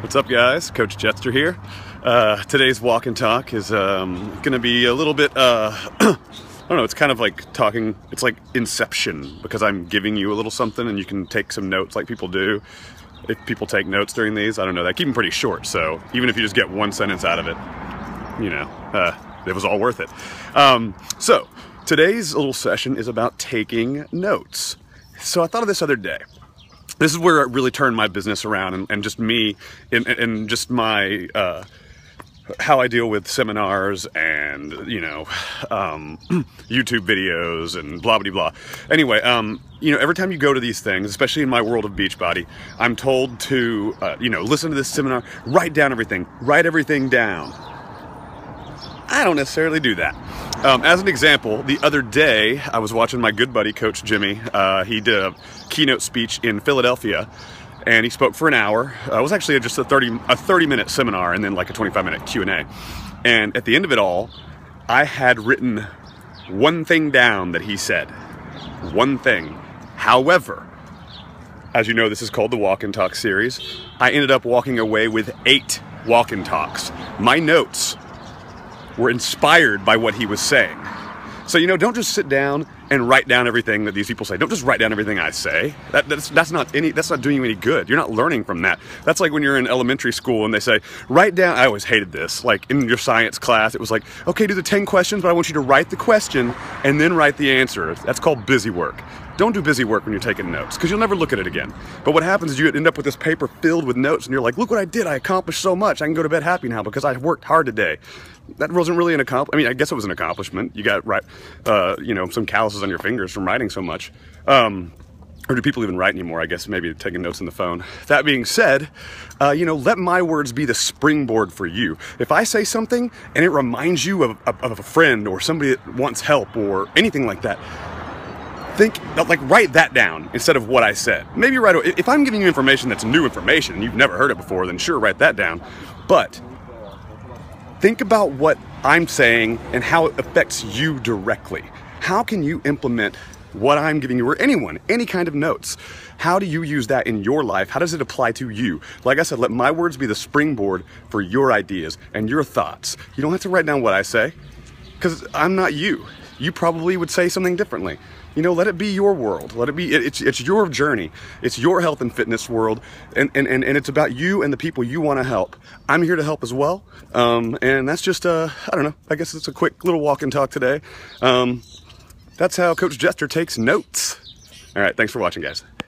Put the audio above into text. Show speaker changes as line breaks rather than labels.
What's up, guys? Coach Jetster here. Uh, today's walk and talk is um, going to be a little bit, uh, I don't know, it's kind of like talking, it's like inception because I'm giving you a little something and you can take some notes like people do. If people take notes during these, I don't know, I keep them pretty short. So even if you just get one sentence out of it, you know, uh, it was all worth it. Um, so today's little session is about taking notes. So I thought of this other day this is where it really turned my business around and, and just me and, and, just my uh, how I deal with seminars and you know um, YouTube videos and blah blah blah. Anyway, um, you know every time you go to these things, especially in my world of Beachbody, I'm told to uh, you know listen to this seminar, write down everything, write everything down. I don't necessarily do that. Um, as an example, the other day I was watching my good buddy Coach Jimmy. Uh, he did a keynote speech in Philadelphia, and he spoke for an hour. Uh, it was actually just a 30 a 30 minute seminar and then like a 25 minute Q and A. And at the end of it all, I had written one thing down that he said. One thing. However, as you know, this is called the Walk and Talk series. I ended up walking away with eight walk and talks. My notes were inspired by what he was saying. So, you know, don't just sit down and write down everything that these people say. Don't just write down everything I say. That, that's, that's not any, that's not doing you any good. You're not learning from that. That's like when you're in elementary school and they say, write down, I always hated this. Like in your science class, it was like, okay, do the 10 questions, but I want you to write the question and then write the answer. That's called busy work. Don't do busy work when you're taking notes because you'll never look at it again. But what happens is you end up with this paper filled with notes and you're like, look what I did. I accomplished so much. I can go to bed happy now because I worked hard today. That wasn't really an accomplishment. I mean, I guess it was an accomplishment. You got right, uh, you know, some calluses on your fingers from writing so much. Um, or do people even write anymore? I guess maybe taking notes on the phone. That being said, uh, you know, let my words be the springboard for you. If I say something and it reminds you of, of, of a friend or somebody that wants help or anything like that, think like write that down instead of what I said. Maybe write if I'm giving you information that's new information and you've never heard it before, then sure write that down. But think about what I'm saying and how it affects you directly. How can you implement what I'm giving you or anyone, any kind of notes? How do you use that in your life? How does it apply to you? Like I said, let my words be the springboard for your ideas and your thoughts. You don't have to write down what I say because I'm not you. You probably would say something differently you know, let it be your world. Let it be, it, it's, it's your journey. It's your health and fitness world. And, and, and, and it's about you and the people you want to help. I'm here to help as well. Um, and that's just, uh, I don't know, I guess it's a quick little walk and talk today. Um, that's how Coach Jetster takes notes. All right, thanks for watching, guys.